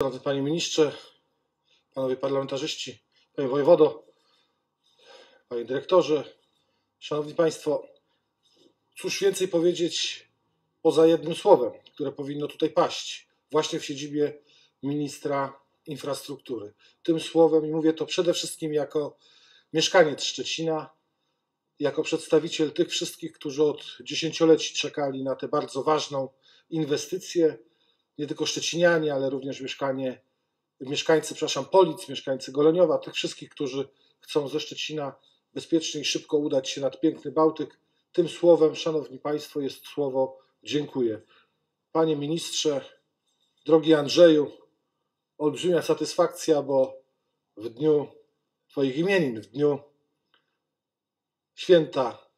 Drodzy Panie Ministrze, Panowie Parlamentarzyści, Panie Wojewodo, Panie Dyrektorze, Szanowni Państwo, cóż więcej powiedzieć poza jednym słowem, które powinno tutaj paść, właśnie w siedzibie ministra infrastruktury. Tym słowem, i mówię to przede wszystkim jako mieszkaniec Szczecina, jako przedstawiciel tych wszystkich, którzy od dziesięcioleci czekali na tę bardzo ważną inwestycję, nie tylko szczecinianie, ale również mieszkanie, mieszkańcy, przepraszam, Polic, mieszkańcy Goleniowa, tych wszystkich, którzy chcą ze Szczecina bezpiecznie i szybko udać się nad piękny Bałtyk. Tym słowem, Szanowni Państwo, jest słowo dziękuję. Panie Ministrze, drogi Andrzeju, olbrzymia satysfakcja, bo w dniu Twoich imienin, w dniu święta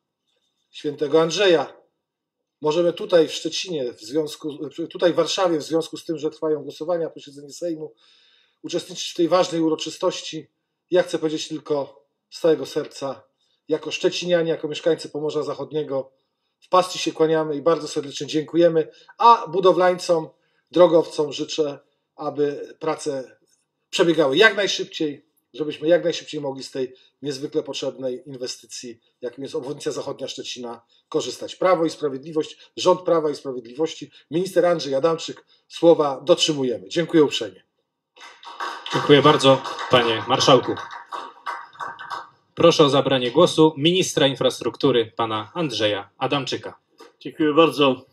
świętego Andrzeja, możemy tutaj w Szczecinie, w związku, tutaj w Warszawie, w związku z tym, że trwają głosowania, posiedzenie Sejmu, uczestniczyć w tej ważnej uroczystości. Ja chcę powiedzieć tylko z całego serca, jako Szczecinianie, jako mieszkańcy Pomorza Zachodniego, w pasci się kłaniamy i bardzo serdecznie dziękujemy, a budowlańcom, drogowcom życzę, aby prace przebiegały jak najszybciej, żebyśmy jak najszybciej mogli z tej niezwykle potrzebnej inwestycji, jakim jest obwodnica zachodnia Szczecina, korzystać. Prawo i Sprawiedliwość, rząd Prawa i Sprawiedliwości, minister Andrzej Adamczyk, słowa dotrzymujemy. Dziękuję uprzejmie. Dziękuję bardzo, panie marszałku. Proszę o zabranie głosu ministra infrastruktury, pana Andrzeja Adamczyka. Dziękuję bardzo.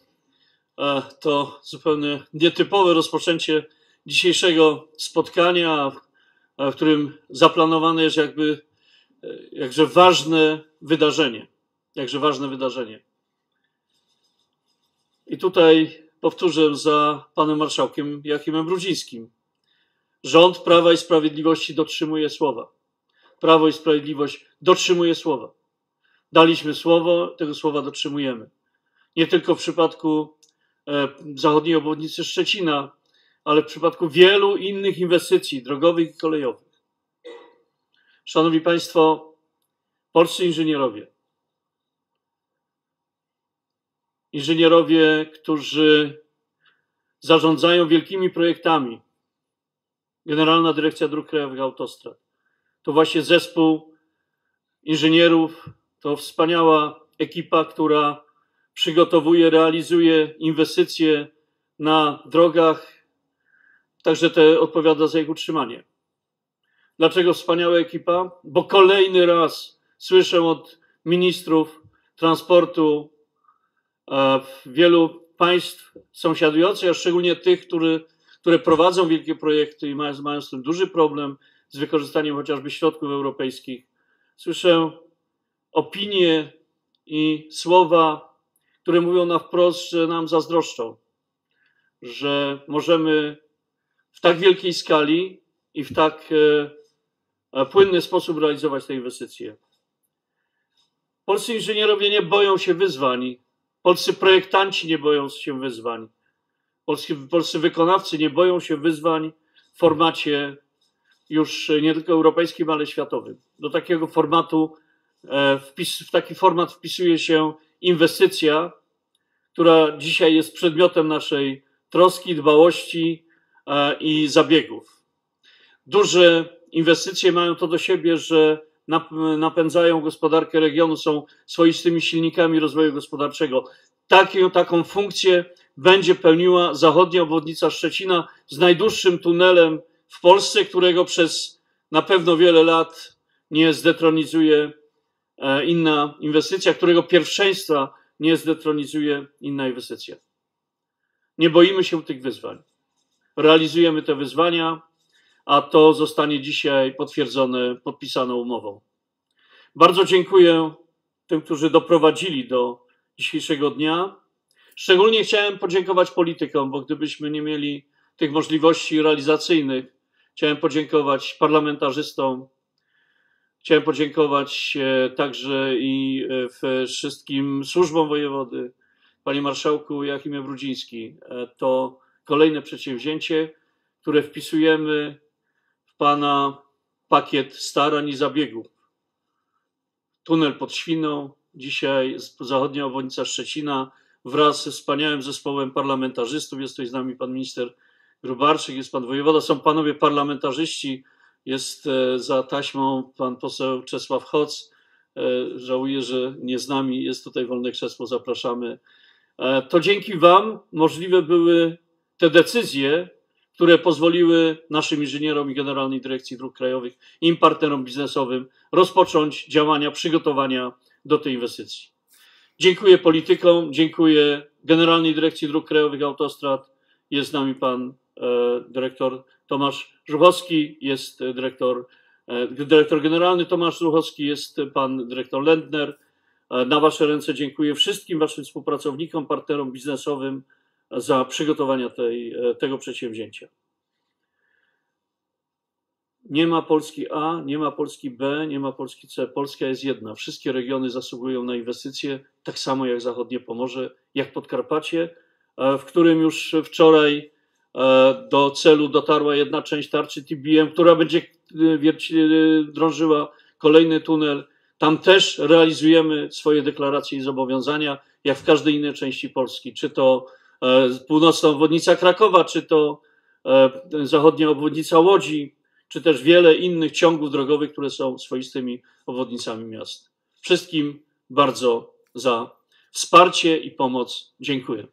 E, To zupełnie nietypowe rozpoczęcie dzisiejszego spotkania, w którym zaplanowane jest jakby e, jakże ważne wydarzenie. Jakże ważne wydarzenie. I tutaj powtórzę za panem marszałkiem Jakimem Brudzińskim. Rząd Prawa i Sprawiedliwości dotrzymuje słowa. Prawo i Sprawiedliwość dotrzymuje słowa. Daliśmy słowo, tego słowa dotrzymujemy. Nie tylko w przypadku e, zachodniej obwodnicy Szczecina, ale w przypadku wielu innych inwestycji drogowych i kolejowych. Szanowni Państwo, polscy inżynierowie, inżynierowie, którzy zarządzają wielkimi projektami, Generalna Dyrekcja Dróg Krajowych Autostrad, to właśnie zespół inżynierów, to wspaniała ekipa, która przygotowuje, realizuje inwestycje na drogach, także te odpowiada za ich utrzymanie. Dlaczego wspaniała ekipa? Bo kolejny raz słyszę od ministrów transportu e, wielu państw sąsiadujących, a szczególnie tych, które prowadzą wielkie projekty i mają, mają z tym duży problem z wykorzystaniem chociażby środków europejskich. Słyszę opinie i słowa, które mówią na wprost, że nam zazdroszczą, że możemy w tak wielkiej skali i w tak e, płynny sposób realizować te inwestycje. Polscy inżynierowie nie boją się wyzwań, polscy projektanci nie boją się wyzwań, polscy, polscy wykonawcy nie boją się wyzwań w formacie już nie tylko europejskim, ale światowym. Do takiego formatu, e, wpis, w taki format wpisuje się inwestycja, która dzisiaj jest przedmiotem naszej troski, dbałości e, i zabiegów. Duże inwestycje mają to do siebie, że napędzają gospodarkę regionu, są swoistymi silnikami rozwoju gospodarczego. Taką, taką funkcję będzie pełniła zachodnia obwodnica Szczecina z najdłuższym tunelem w Polsce, którego przez na pewno wiele lat nie zdetronizuje e, inna inwestycja, którego pierwszeństwa nie zdetronizuje inna inwestycja. Nie boimy się tych wyzwań. Realizujemy te wyzwania, a to zostanie dzisiaj potwierdzone podpisaną umową. Bardzo dziękuję tym, którzy doprowadzili do dzisiejszego dnia. Szczególnie chciałem podziękować politykom, bo gdybyśmy nie mieli tych możliwości realizacyjnych, chciałem podziękować parlamentarzystom, chciałem podziękować e, także i e, wszystkim służbom wojewody, panie marszałku Jakimie Brudziński. E, to kolejne przedsięwzięcie, które wpisujemy w pana pakiet starań i zabiegów. Tunel pod Świną, dzisiaj zachodnia obwodnica Szczecina, wraz ze wspaniałym zespołem parlamentarzystów. Jest tutaj z nami pan minister Grubarczyk, jest pan wojewoda, są panowie parlamentarzyści, jest e, za taśmą pan poseł Czesław Hoc. E, Żałuję, że nie z nami, jest tutaj wolne krzesło, zapraszamy. E, To dzięki wam możliwe były te decyzje, które pozwoliły naszym inżynierom i Generalnej Dyrekcji Dróg Krajowych, im partnerom biznesowym rozpocząć działania, przygotowania do tej inwestycji. Dziękuję politykom, dziękuję Generalnej Dyrekcji Dróg Krajowych i Autostrad. Jest z nami pan e, dyrektor Tomasz Żuchowski, jest dyrektor, e, dyrektor generalny Tomasz Żuchowski, jest pan dyrektor Lendner. E, Na wasze ręce dziękuję wszystkim waszym współpracownikom, partnerom biznesowym za przygotowania tej, e, tego przedsięwzięcia. Nie ma Polski A, nie ma Polski B, nie ma Polski C. Polska jest jedna. Wszystkie regiony zasługują na inwestycje, tak samo jak zachodnie Pomorze, jak Podkarpacie, e, w którym już wczoraj e, do celu dotarła jedna część tarczy TBM, która będzie drążyła kolejny tunel. Tam też realizujemy swoje deklaracje i zobowiązania, jak w każdej innej części Polski, czy to północna obwodnica Krakowa, czy to e, zachodnia obwodnica Łodzi, czy też wiele innych ciągów drogowych, które są swoistymi obwodnicami miast. Wszystkim bardzo za wsparcie i pomoc dziękuję.